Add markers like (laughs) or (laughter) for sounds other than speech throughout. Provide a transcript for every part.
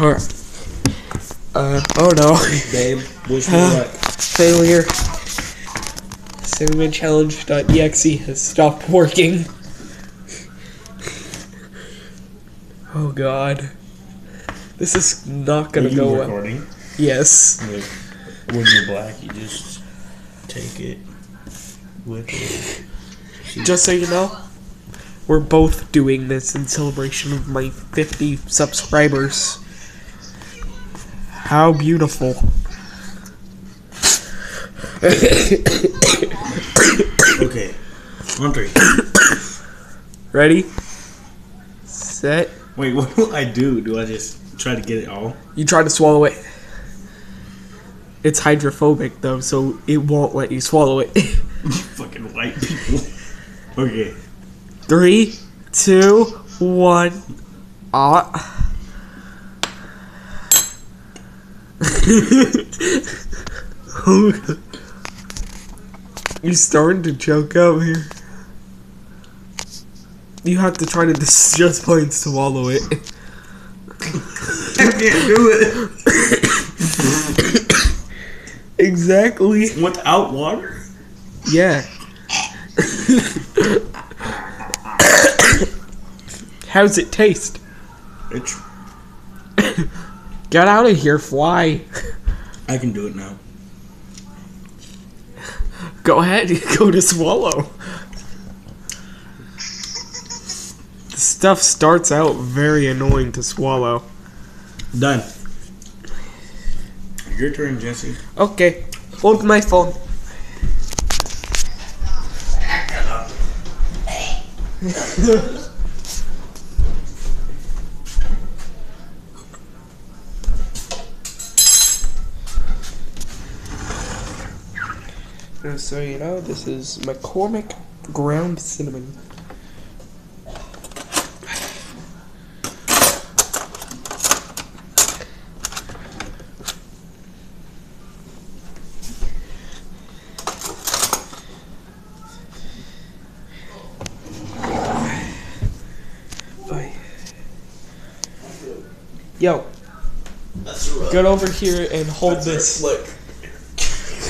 Alright. Uh, oh no. Babe, wish me Uh, luck. Failure. CinnamonChallenge.exe has stopped working. Oh god. This is not gonna go well. recording? Yes. Like, when you're black, you just take it with it. Just so you know, we're both doing this in celebration of my 50 subscribers. How beautiful. Okay. On three. Ready? Set. Wait, (laughs) what do I do? Do I just try to get it all? You try to swallow it. It's hydrophobic though, so it won't let you swallow it. (laughs) Fucking white people. Okay. Three, two, one. Ah. (laughs) you starting to choke out here. You have to try to (laughs) just plain swallow it. (laughs) I can't do it. (coughs) Exactly. Without water? Yeah. (coughs) How's it taste? It's. (coughs) Get out of here, fly. (laughs) I can do it now. Go ahead, (laughs) go to swallow. The stuff starts out very annoying to swallow. Done. Your turn, Jesse. Okay, hold my phone. (laughs) And so you know, this is McCormick ground cinnamon. Bye. Yo, get over here and hold this.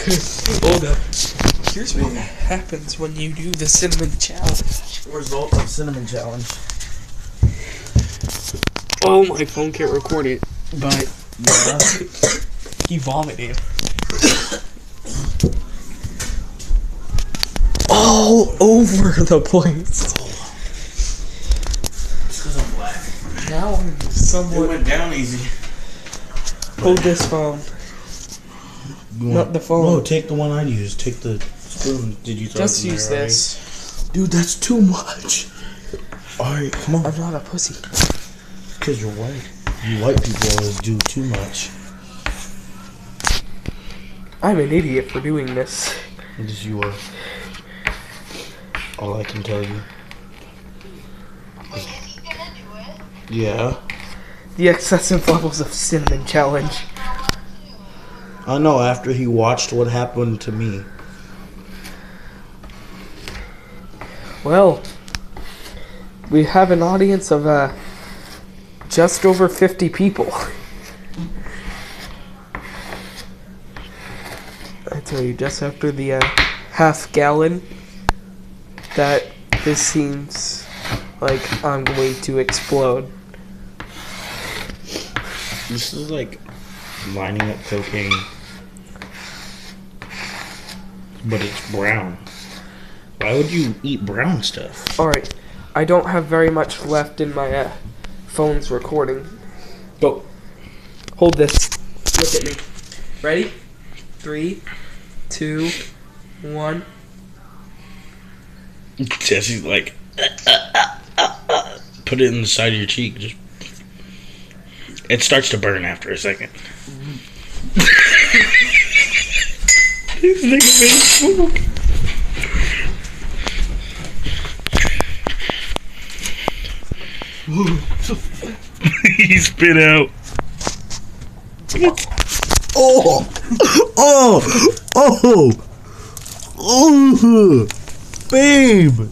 (laughs) Hold up. Here's what happens when you do the cinnamon challenge. Result of cinnamon challenge. Oh, my phone can't record it, but Yeah. (coughs) he vomited. All over the place. Because I'm black. Now I'm It went down easy. Hold this phone. Not the phone. No, take the one I used. Take the spoon. Did you throw Just it in use there already? this. Dude, that's too much. Alright, come on. I'm not a pussy. Because you're white. You white people always do too much. I'm an idiot for doing this. Yes, you are. All I can tell you. Yeah. The excessive levels of cinnamon challenge. I know after he watched what happened to me. Well, we have an audience of uh, just over 50 people. I tell you, just after the uh, half gallon, that this seems like I'm going to explode. This is like lining up cocaine. But it's brown. Why would you eat brown stuff? Alright, I don't have very much left in my uh, phone's recording. But hold this. Look at me. Ready? Three, two, one. Jesse's like, (laughs) put it in the side of your cheek. Just, it starts to burn after a second. (laughs) this nigga made smoke. he spit out. Oh, oh, oh, oh, babe.